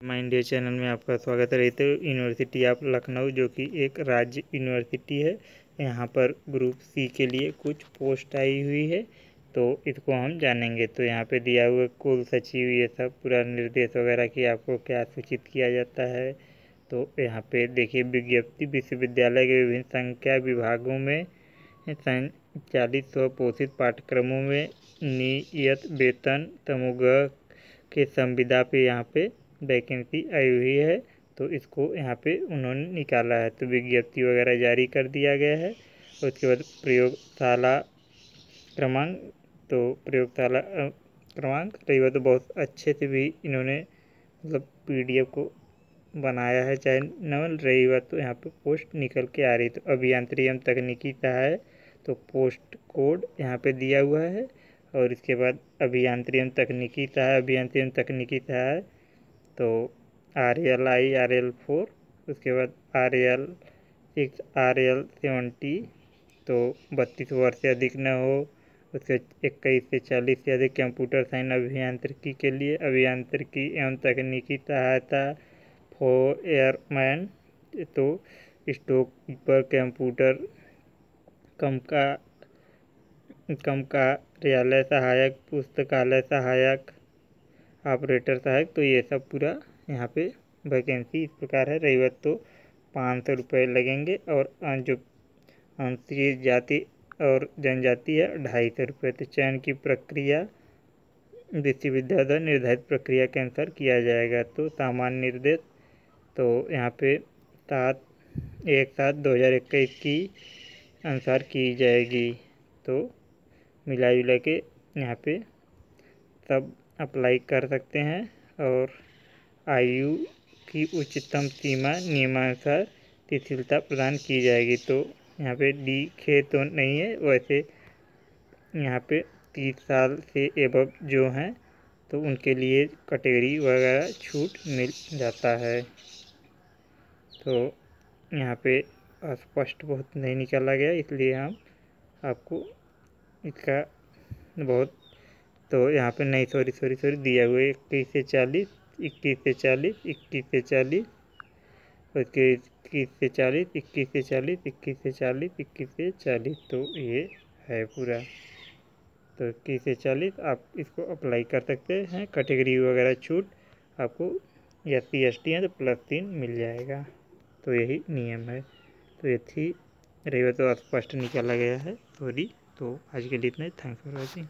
माई India channel में आपका स्वागत है। रहते यूनिवर्सिटी ऑफ़ लखनऊ, जो कि एक राज्य यूनिवर्सिटी है, यहाँ पर ग्रुप सी के लिए कुछ पोस्ट आई हुई है तो इसको हम जानेंगे। तो यहाँ पे दिया हुआ कुल सचिव, ये सब पूरा निर्देश वगैरह कि आपको क्या सूचित किया जाता है। तो यहाँ पे देखिए, विज्ञप्ति, विश्वविद्यालय के विभिन्न संख्या विभागों में चालीस सौ पाठ्यक्रमों में नियत वेतन तमुगह के संविदा पे यहाँ पे वैकेंसी आई हुई है तो इसको यहाँ पे उन्होंने निकाला है। तो विज्ञप्ति वगैरह जारी कर दिया गया है। उसके बाद प्रयोगशाला क्रमांक तो प्रयोगशाला क्रमांक रही बात तो बहुत अच्छे से भी इन्होंने मतलब पीडीएफ को बनाया है। चाहे नवल रही बात तो यहाँ पे पोस्ट निकल के आ रही तो अभियांत्रिक एवं तकनीकी सहायक तो पोस्ट कोड यहाँ पे दिया हुआ है। और इसके बाद अभियांत्रिक एवं तकनीकी सहायक अभियांत्रिक एवं तकनीकी सहायक तो R L I R L four उसके बाद R L six R L seventy तो बत्तीस वर्ष से अधिक न हो। उसके इक्कीस से चालीस से अधिक कंप्यूटर साइंस अभियांत्रिकी के लिए अभियांत्रिकी एवं तकनीकी सहायता। फॉर एयरमैन तो स्टोक पर कंप्यूटर कम का, कम कार्यालय सहायक, पुस्तकालय सहायक ऑपरेटर सहायक तो ये सब पूरा यहाँ पे वैकेंसी इस प्रकार है। बात तो पाँच सौ रुपये लगेंगे और जो अनुसूचित जाति और जनजाति है, ढाई सौ रुपये तो चयन की प्रक्रिया विश्वविद्यालय द्वारा निर्धारित प्रक्रिया के अनुसार किया जाएगा। तो सामान्य निर्देश तो यहाँ पे सात, एक सात दो हज़ार इक्कीस की अनुसार की जाएगी। तो मिला जुला के यहाँ पे सब अप्लाई कर सकते हैं और आयु की उच्चतम सीमा नियमानुसार तिथिलता प्रदान की जाएगी। तो यहाँ पे डी खे तो नहीं है, वैसे यहाँ पे तीस साल से एबव जो हैं तो उनके लिए कैटेगरी वगैरह छूट मिल जाता है। तो यहाँ पे स्पष्ट बहुत नहीं निकाला गया, इसलिए हम आपको इसका बहुत तो यहाँ पे नहीं सॉरी सॉरी सॉरी दिया हुआ है। इक्कीस से चालीस, इक्कीस से चालीस, इक्कीस से चालीस, उसके इक्कीस से चालीस, इक्कीस से चालीस, इक्कीस से चालीस, इक्कीस से चालीस। तो ये है पूरा। तो इक्कीस से चालीस, आप इसको अप्लाई कर सकते हैं। कैटेगरी वगैरह छूट, आपको एस सी एस टी है तो प्लस तीन मिल जाएगा। तो यही नियम है। तो ये थी। रही तो स्पष्ट निकाला गया है। सॉरी तो आज के लिए इतना थैंक्स फॉर वॉचिंग